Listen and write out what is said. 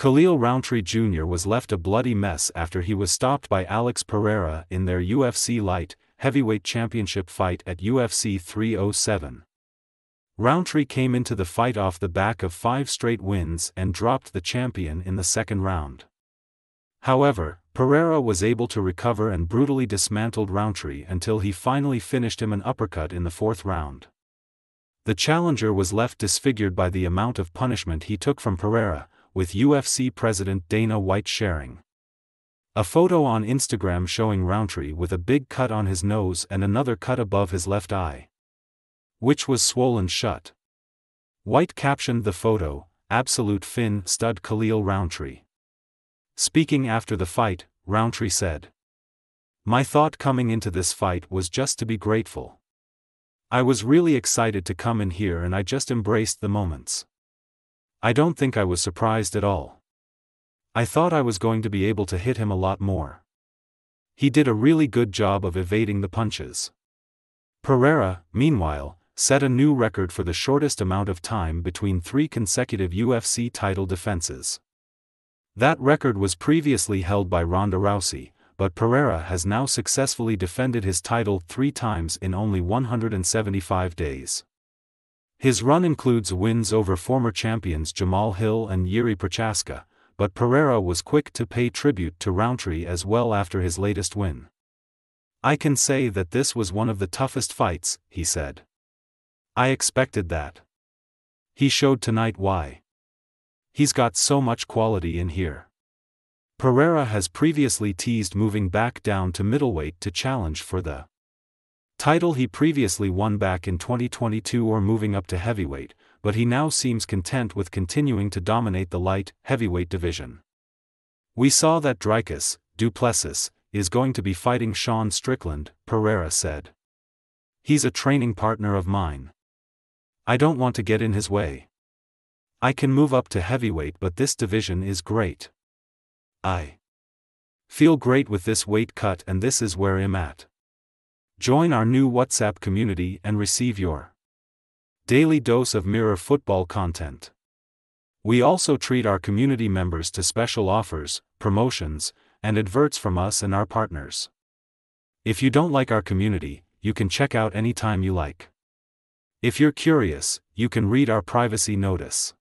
Khalil Rountree Jr. was left a bloody mess after he was stopped by Alex Pereira in their UFC light heavyweight championship fight at UFC 307. Rountree came into the fight off the back of five straight wins and dropped the champion in the second round. However, Pereira was able to recover and brutally dismantled Rountree until he finally finished him an uppercut in the fourth round. The challenger was left disfigured by the amount of punishment he took from Pereira, with UFC president Dana White sharing. A photo on Instagram showing Rountree with a big cut on his nose and another cut above his left eye. Which was swollen shut. White captioned the photo, Absolute Fin Stud Khalil Rountree. Speaking after the fight, Rountree said. My thought coming into this fight was just to be grateful. I was really excited to come in here and I just embraced the moments. I don't think I was surprised at all. I thought I was going to be able to hit him a lot more. He did a really good job of evading the punches. Pereira, meanwhile, set a new record for the shortest amount of time between three consecutive UFC title defenses. That record was previously held by Ronda Rousey, but Pereira has now successfully defended his title three times in only 175 days. His run includes wins over former champions Jamahal Hill and Yuri Prochazka, but Pereira was quick to pay tribute to Rountree as well after his latest win. I can say that this was one of the toughest fights, he said. I expected that. He showed tonight why. He's got so much quality in here. Pereira has previously teased moving back down to middleweight to challenge for the title he previously won back in 2022 or moving up to heavyweight, but he now seems content with continuing to dominate the light, heavyweight division. We saw that Dricus, Du Plessis, is going to be fighting Sean Strickland, Pereira said. He's a training partner of mine. I don't want to get in his way. I can move up to heavyweight but this division is great. I feel great with this weight cut and this is where I'm at. Join our new WhatsApp community and receive your Daily dose of Mirror football content. We also treat our community members to special offers, promotions, and adverts from us and our partners. If you don't like our community, you can check out anytime you like. If you're curious, you can read our privacy notice.